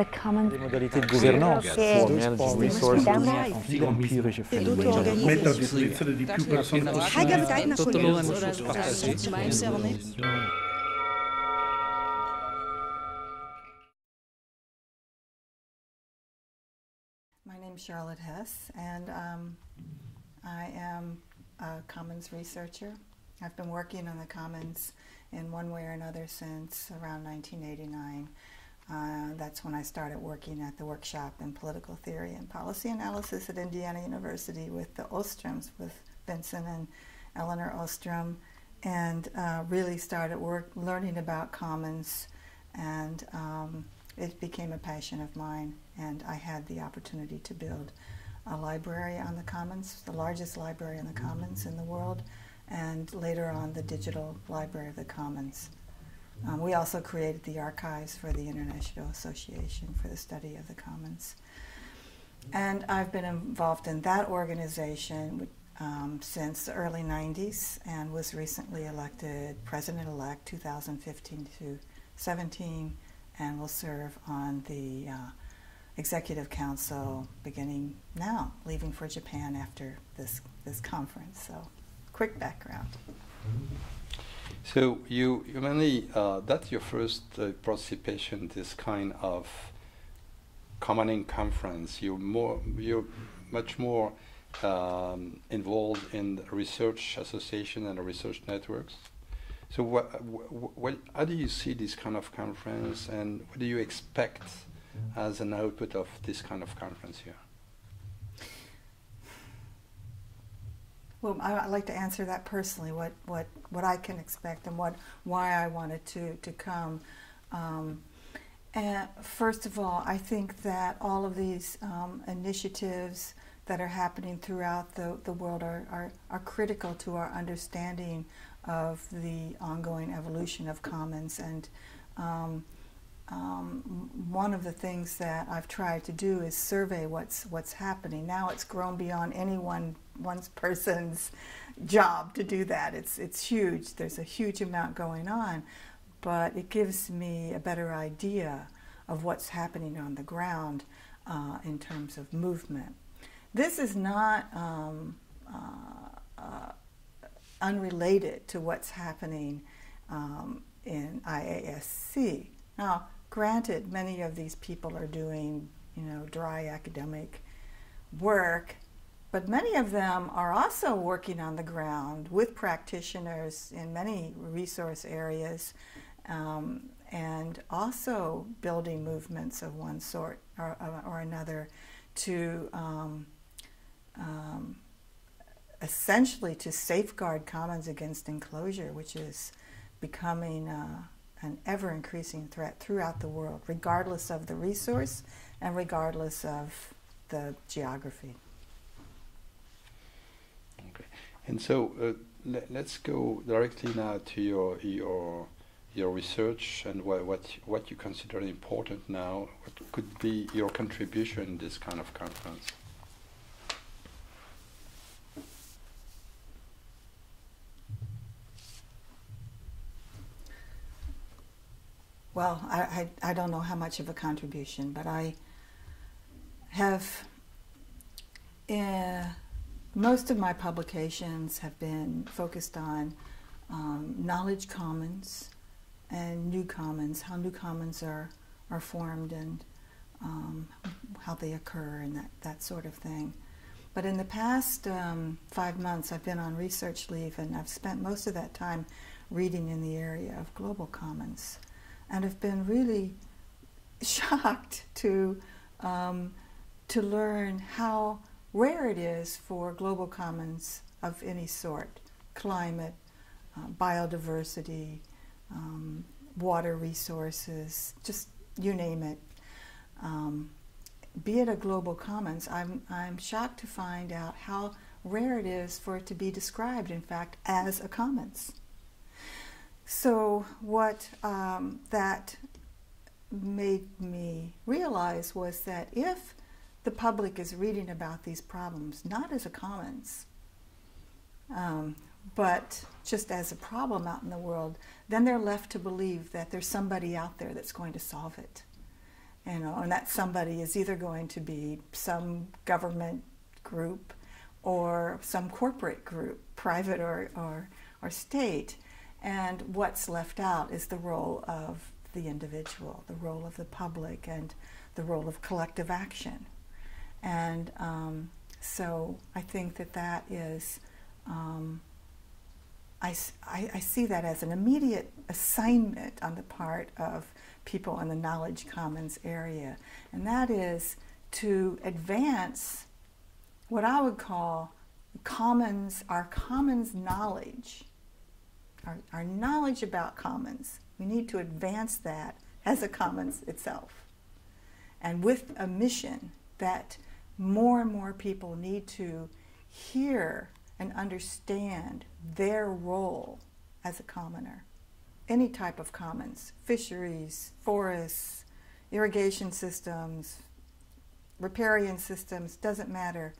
the common is modalités de gouvernance Charlotte Hess, and um, I am a Commons researcher. I've been working on the Commons in one way or another since around 1989. Uh, that's when I started working at the workshop in political theory and policy analysis at Indiana University with the Ostroms, with Vincent and Elinor Ostrom, and uh, really started work learning about commons, and um, it became a passion of mine. And I had the opportunity to build a library on the commons, the largest library on the commons in the world, and later on the digital library of the commons. Um, we also created the archives for the International Association for the Study of the Commons. And I've been involved in that organization um, since the early 90s and was recently elected president elect 2015 to 17 and will serve on the uh, executive council beginning now, leaving for Japan after this, this conference. So, quick background. So you, you mainly, uh, that's your first uh, participation this kind of commoning conference. You're more, you're much more um, involved in research association and research networks. So what, what, how do you see this kind of conference and what do you expect as an output of this kind of conference here? Well, I'd like to answer that personally. What what what I can expect and what why I wanted to to come. Um, and first of all, I think that all of these um, initiatives that are happening throughout the, the world are, are, are critical to our understanding of the ongoing evolution of commons. And um, um, one of the things that I've tried to do is survey what's what's happening. Now it's grown beyond any one one person's job to do that. It's it's huge. There's a huge amount going on, but it gives me a better idea of what's happening on the ground uh, in terms of movement. This is not um, uh, uh, unrelated to what's happening um, in IASC. Now, granted, many of these people are doing, you know, dry academic work, but many of them are also working on the ground with practitioners in many resource areas um, and also building movements of one sort or, or another to um, um, essentially to safeguard commons against enclosure, which is becoming uh, an ever increasing threat throughout the world, regardless of the resource and regardless of the geography. Okay. And so uh, le let's go directly now to your your your research and what what what you consider important now. What could be your contribution in this kind of conference? Well, I, I, I don't know how much of a contribution, but I have, uh, most of my publications have been focused on um, knowledge commons and new commons, how new commons are, are formed and um, how they occur and that, that sort of thing. But in the past um, five months, I've been on research leave and I've spent most of that time reading in the area of global commons and have been really shocked to um, to learn how rare it is for global commons of any sort, climate, uh, biodiversity, um, water resources, just you name it. Um, be it a global commons, I'm, I'm shocked to find out how rare it is for it to be described, in fact, as a commons. So, what um, that made me realize was that if the public is reading about these problems not as a commons, um, but just as a problem out in the world, then they're left to believe that there's somebody out there that's going to solve it. You know, and that somebody is either going to be some government group or some corporate group, private or, or, or state. And what's left out is the role of the individual, the role of the public, and the role of collective action. And um, so I think that that is, um, I, I, I, see that as an immediate assignment on the part of people in the knowledge commons area. And that is to advance what I would call commons, our commons knowledge, our, our knowledge about commons. We need to advance that as a commons itself. And with a mission that more and more people need to hear and understand their role as a commoner. Any type of commons, fisheries, forests, irrigation systems, riparian systems, doesn't matter.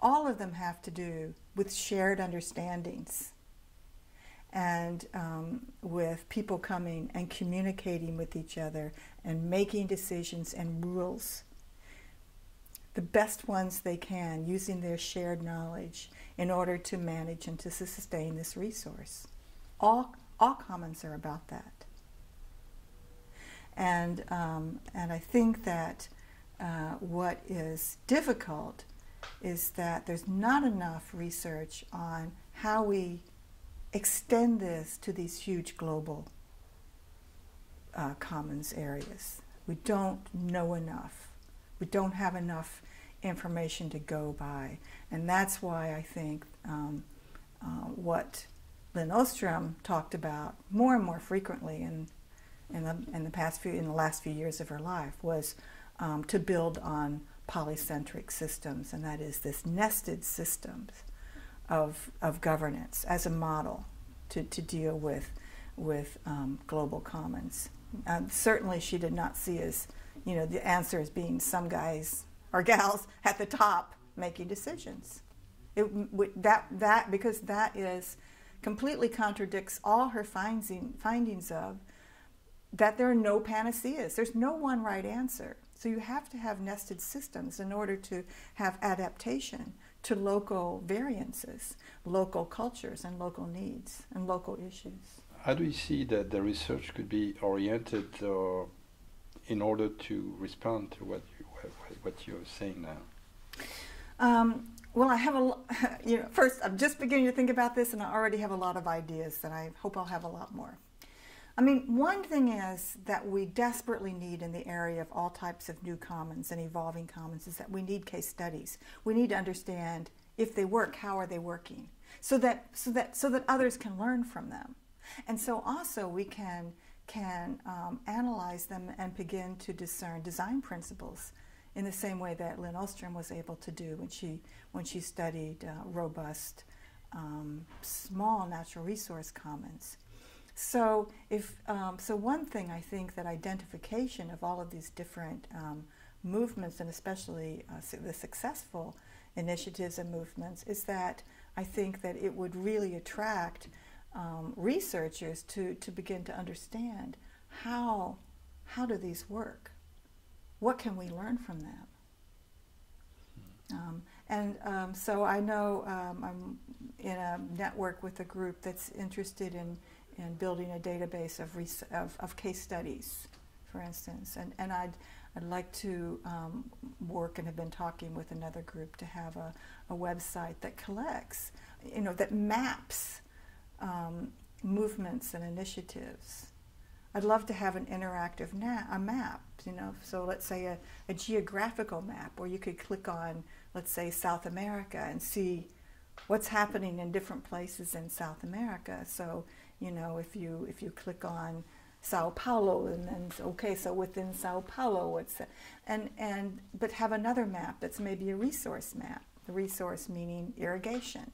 All of them have to do with shared understandings and um, with people coming and communicating with each other and making decisions and rules the best ones they can using their shared knowledge in order to manage and to sustain this resource. All, all commons are about that. And, um, and I think that uh, what is difficult is that there's not enough research on how we extend this to these huge global uh, commons areas. We don't know enough. We don't have enough information to go by. And that's why I think um, uh, what Lin Ostrom talked about more and more frequently in, in, the, in the past few, in the last few years of her life was um, to build on polycentric systems, and that is this nested systems of, of governance as a model to, to deal with, with um, global commons. Um, certainly, she did not see as, you know, the answer as being some guys or gals at the top making decisions. It, that, that, because that is completely contradicts all her finding, findings of that there are no panaceas. There's no one right answer. So you have to have nested systems in order to have adaptation to local variances, local cultures, and local needs and local issues. How do you see that the research could be oriented uh, in order to respond to what you, what you're saying now? Um, well, I have a, you know, first, I'm just beginning to think about this, and I already have a lot of ideas, and I hope I'll have a lot more. I mean, one thing is that we desperately need in the area of all types of new commons and evolving commons is that we need case studies. We need to understand if they work, how are they working, so that so that so that others can learn from them, and so also we can can um, analyze them and begin to discern design principles in the same way that Lin Ostrom was able to do when she when she studied uh, robust um, small natural resource commons. So, if um, so, one thing I think that identification of all of these different um, movements, and especially uh, the successful initiatives and movements, is that I think that it would really attract um, researchers to to begin to understand how how do these work, what can we learn from them. Um, and um, so I know um, I'm in a network with a group that's interested in and building a database of, of, of, case studies, for instance. And, and I'd, I'd like to um, work and have been talking with another group to have a, a website that collects, you know, that maps um, movements and initiatives. I'd love to have an interactive na- a map, you know, so let's say a, a geographical map where you could click on, let's say, South America and see what's happening in different places in South America. So you know, if you if you click on Sao Paulo and then okay, so within Sao Paulo, what's and and but have another map that's maybe a resource map. The resource meaning irrigation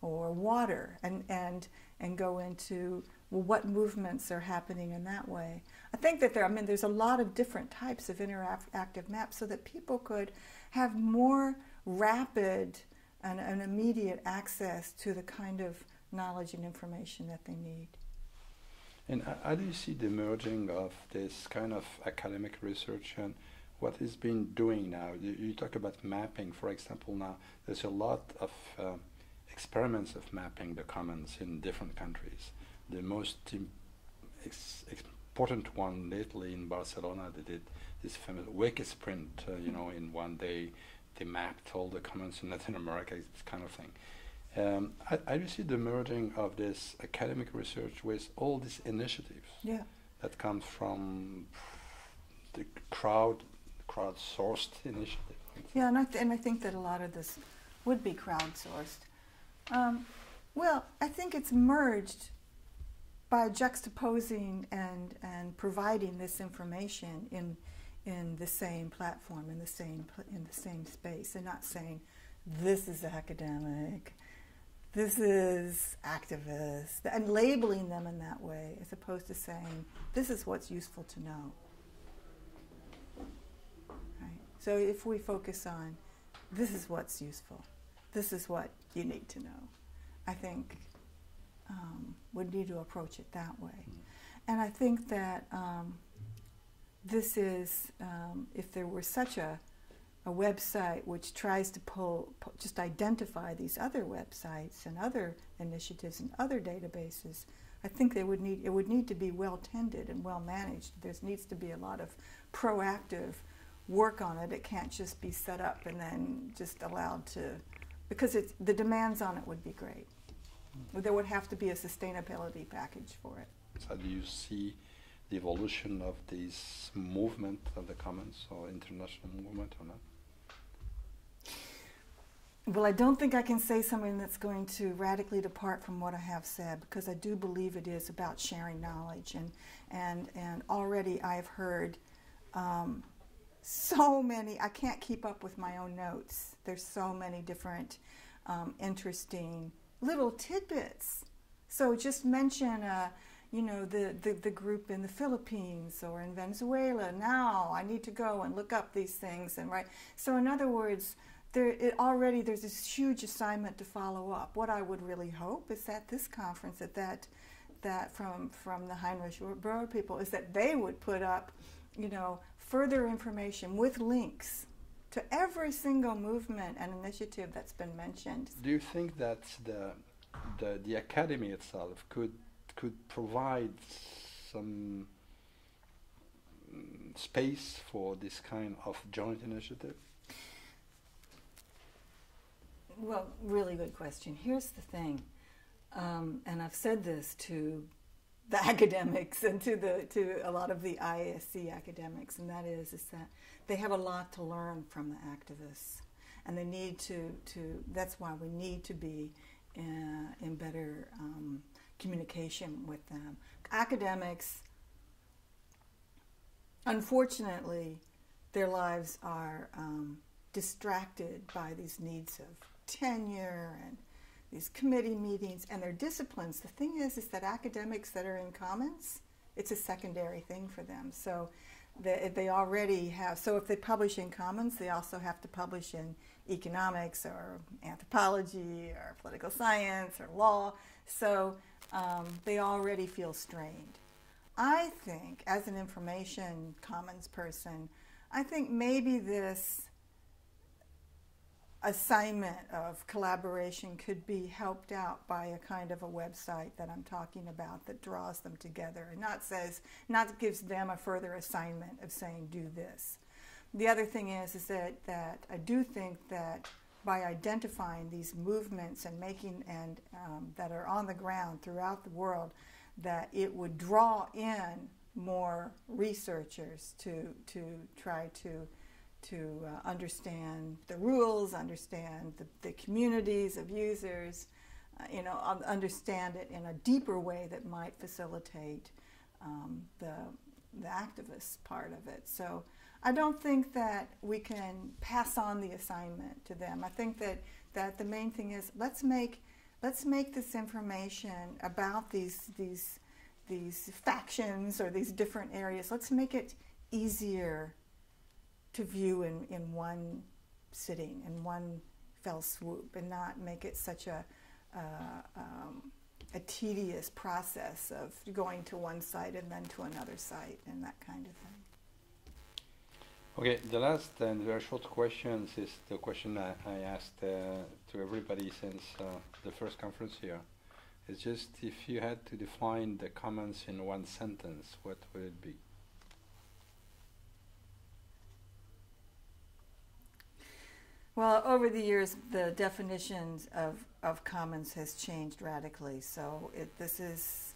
or water, and and and go into well, what movements are happening in that way. I think that there, I mean, there's a lot of different types of interactive maps so that people could have more rapid and, and immediate access to the kind of knowledge and information that they need. And how, do you see the merging of this kind of academic research and what is being doing now? You, you talk about mapping, for example. Now there's a lot of uh, experiments of mapping the commons in different countries. The most ex- important one lately in Barcelona, they did this famous WikiSprint. Uh, you know, in one day, they mapped all the commons in Latin America, this kind of thing. Um, I, I see the merging of this academic research with all these initiatives Yeah. that comes from the crowd, crowdsourced initiative. Yeah, and I, th- and I think that a lot of this would be crowdsourced. Um, well, I think it's merged by juxtaposing and, and providing this information in, in the same platform, in the same, in the same space, and not saying, this is academic, this is activist, and labeling them in that way, as opposed to saying, this is what's useful to know. Right? So if we focus on this is what's useful, this is what you need to know, I think um, we need to approach it that way. And I think that um, this is, um, if there were such a, a website which tries to pull, pu- just identify these other websites and other initiatives and other databases, I think they would need, it would need to be well tended and well managed. There needs to be a lot of proactive work on it. It can't just be set up and then just allowed to, because it's, the demands on it would be great. There would have to be a sustainability package for it. So do you see the evolution of this movement of the commons or international movement or not? Well, I don't think I can say something that's going to radically depart from what I have said because I do believe it is about sharing knowledge. And, and, and already I've heard um, so many, I can't keep up with my own notes. There's so many different um, interesting little tidbits. So just mention, uh, you know, the, the, the group in the Philippines or in Venezuela. Now I need to go and look up these things and write. So in other words, there it already there's this huge assignment to follow up. What I would really hope is that this conference, that that that from from the Heinrich Böll people, is that they would put up, you know, further information with links to every single movement and initiative that's been mentioned. Do you think that the the, the academy itself could could provide some mm, space for this kind of joint initiative? Well, really good question. Here's the thing, um, and I've said this to the academics and to the to a lot of the ISC academics, and that is is that they have a lot to learn from the activists, and they need to to. That's why we need to be in, in better um, communication with them. Academics, unfortunately, their lives are um, distracted by these needs of tenure and these committee meetings and their disciplines. The thing is, is that academics that are in commons, it's a secondary thing for them. So they, they already have, so if they publish in commons, they also have to publish in economics or anthropology or political science or law. So um, they already feel strained. I think, as an information commons person, I think maybe this assignment of collaboration could be helped out by a kind of a website that I'm talking about that draws them together and not says not gives them a further assignment of saying do this. The other thing is is that that I do think that by identifying these movements and making and um, that are on the ground throughout the world, that it would draw in more researchers to to try to to uh, understand the rules, understand the, the communities of users, uh, you know, understand it in a deeper way that might facilitate um, the the activist part of it. So I don't think that we can pass on the assignment to them. I think that that the main thing is let's make let's make this information about these these these factions or these different areas. Let's make it easier to view in, in one sitting, in one fell swoop, and not make it such a uh, um, a tedious process of going to one site and then to another site and that kind of thing. Okay, the last and very short questions is the question I, I asked uh, to everybody since uh, the first conference here. It's just if you had to define the commons in one sentence, what would it be? Well, over the years, the definitions of, of commons has changed radically. So it, this is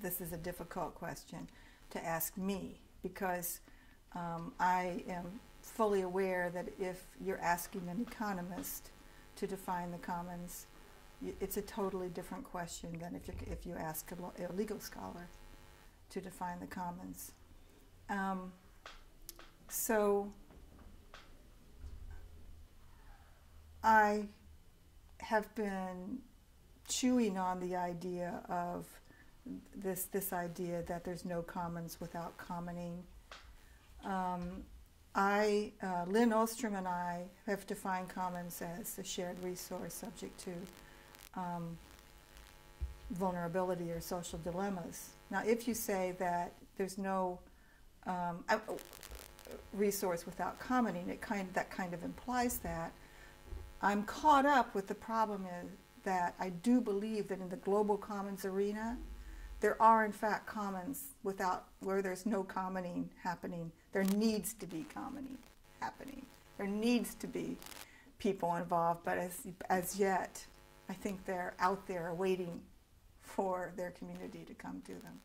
this is a difficult question to ask me because um, I am fully aware that if you're asking an economist to define the commons, it's a totally different question than if you, if you ask a, legal scholar to define the commons. Um, so I have been chewing on the idea of this this idea that there's no commons without commoning. Um, I, uh, Lin Ostrom and I have defined commons as a shared resource subject to um, vulnerability or social dilemmas. Now, if you say that there's no um, resource without commoning, it kind that kind of implies that. I'm caught up with the problem is that I do believe that in the global commons arena, there are in fact commons without where there's no commoning happening. There needs to be commoning happening. There needs to be people involved, but as as yet, I think they're out there waiting for their community to come to them.